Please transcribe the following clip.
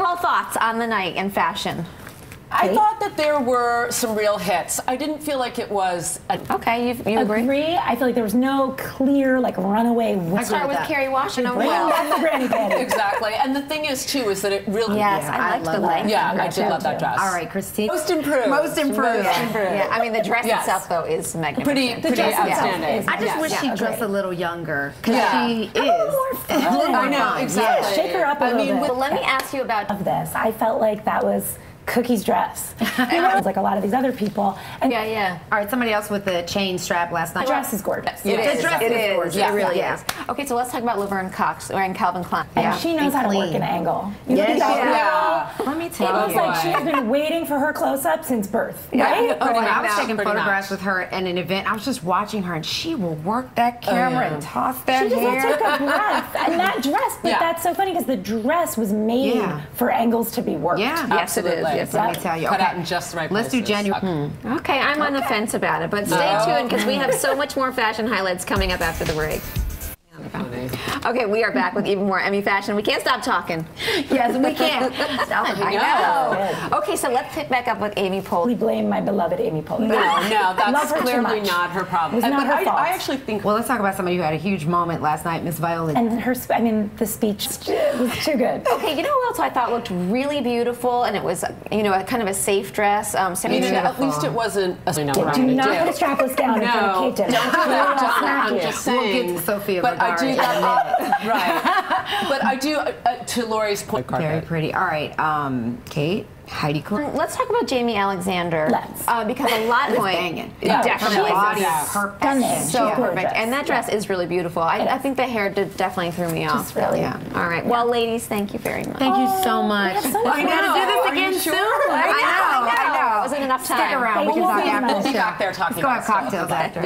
overall thoughts on the night and fashion. I thought that there were some real hits. I didn't feel like it was. A, Okay, you, you agree? Agree. I feel like there was no clear like runaway winner. Start with that. Kerry Washington. Bring Well, back the granny panties. exactly. And the thing is, too, is that it really. yes, Yeah, I I liked the love length. Yeah, I did love that dress. All right, Christine. Most improved. Most improved. Most improved. Yeah, I mean the dress Yes. itself though is magnificent. Pretty, pretty dress itself outstanding. is- I just Yes. wish Yeah, she dressed agreed. a little younger because Yeah. she is. A little more fun. A I know, fun. exactly. Shake her up a I little mean, bit. with- Well, let me ask you about of this. I felt like that was Cookie's dress. you know, it like a lot of these other people. And yeah, yeah. All right, somebody else with the chain strap last night. the dress is gorgeous. Yeah. It The is. dress It is is. gorgeous. It really Yeah. is. Okay, so let's talk about Laverne Cox wearing Calvin Klein. And Yeah. she knows And how to work an angle. You look Yes, at that she Yeah. Let me tell you. It tell looks you. like she's been waiting for her close up since birth. Yeah. Right? Oh, when I was taking photographs much. with her at an event, I was just watching her, and she will work that oh, camera yeah. and toss that She doesn't hair. take a breath. And that dress, but Yeah. that's so funny because the dress was made Yeah. for angles to be worked. Yeah, Yes, it is. Absolutely. Yes, Let me tell you. Cut okay. out in just the right Let's do places. January. Okay, hmm. I'm on the fence about it, but stay No. tuned because we have so much more fashion highlights coming up after the break. Okay, we are back with even more Emmy fashion. We can't stop talking. Yes, we can. I know. Okay, so let's pick back up with Amy Pohl. We blame my beloved Amy Poehler. No, no, that's Love her too clearly not her problem. It was uh, not her I, fault. I actually think Well, let's talk about somebody who had a huge moment last night, Miss Viola. And her, I mean, the speech was too good. Okay, you know who else I thought looked really beautiful, and it was, you know, a kind of a safe dress. Um, I Sammy mean, at least it wasn't a you know, Do what not put a strapless gown in front of Kate don't do that. She'll Don't. I'm you. just We'll get Sofia but I do Vergara in right. But I do, uh, uh, to Lori's point, Very pretty. All right, um, Kate, Heidi Klum. Let's talk about Jaimie Alexander. Let's. Uh, because a lot It's point. banging. Yeah, definitely. Her body, Yeah. Stunning. So Yeah. perfect. And that dress is really beautiful. I, I think the hair did definitely threw me off. Just really. Yeah. All right. Well, ladies, thank you very much. Thank you so much. have so much we more. gotta do this again sure? soon. I know, I know. Wasn't enough time. Stick time. around. We Thank can you talk so after We'll be back there talking Let's go have about stuff. cocktails after.